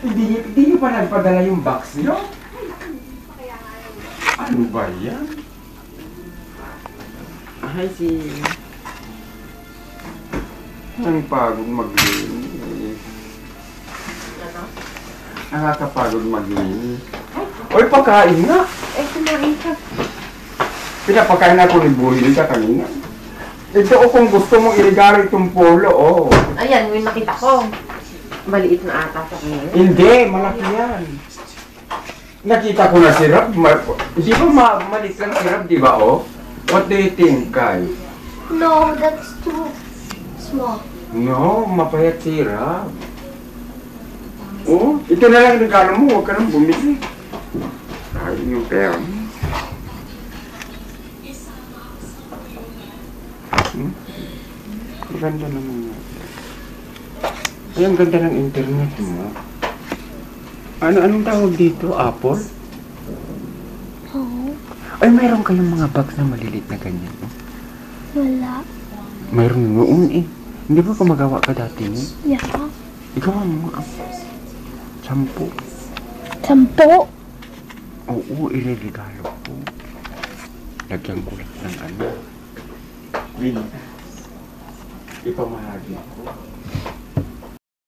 Hindi, hindi niyo pa nagpadala yung box niyo? Ano ba yan? Ay, si... Ang pagod maglinis. Ano? Nakakapagod maglinis. Uy, pagkain nga! Eh, kumain ka. Pinapakain na ako ni Buhil ka kanina. Ito o kung gusto mong iligaro itong polo, oh. Ayan, yung nakita ko. Maliit na ata sa kanya. Hindi, malaki yan. Nakita ko na si Rob. Ma- di ba ma maliit lang si Rob, di ba, oh? What do you think, Kai? No, that's too small. No, mapayat si Rob. Oh, ito na lang regalo mo, huwag ka nang bumili. Ay, yung pera mo. Hmm? Ang ganda naman nga. Ay, ang ganda ng internet mo. Ano, anong tawag dito? Apple? No, Ay, mayroon kayong mga bags na malilit na ganyan. no? wala. Mayroon noon eh. Hindi ba gumagawa ka dati niya? Yeah. Ikaw ang mga sampu. Sampo. Oo, ireregalo ko. Lagyan ko lang ng ano. Wintas. Ipamahagi ko.